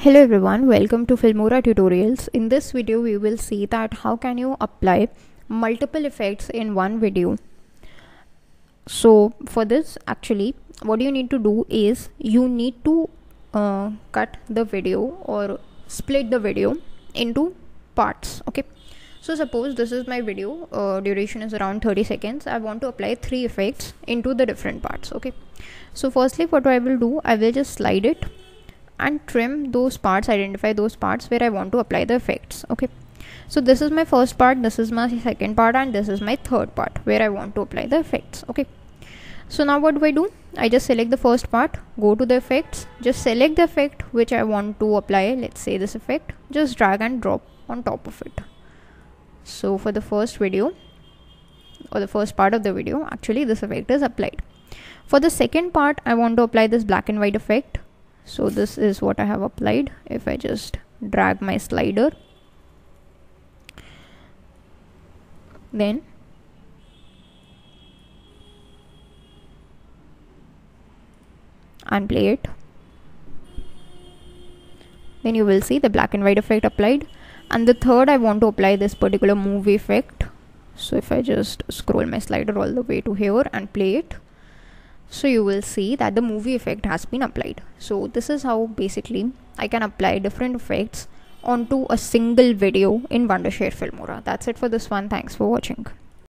Hello everyone, welcome to Filmora tutorials. In this video we will see that how can you apply multiple effects in one video. So for this actually what you need to do is you need to uh, cut the video or split the video into parts okay so suppose this is my video uh, duration is around 30 seconds i want to apply three effects into the different parts okay so firstly what i will do i will just slide it and trim those parts identify those parts where I want to apply the effects okay? So this is my first part this is my second part and this is my third part where I want to apply the effects okay? So now what do I do? I just select the first part go to the effects just select the effect which I want to apply let's say this effect just drag and drop on top of it. So for the first video or the first part of the video actually this effect is applied. For the second part I want to apply this black and white effect so this is what I have applied. If I just drag my slider then and play it. Then you will see the black and white effect applied. And the third I want to apply this particular movie effect. So if I just scroll my slider all the way to here and play it so you will see that the movie effect has been applied so this is how basically I can apply different effects onto a single video in Wondershare Filmora. That's it for this one. Thanks for watching.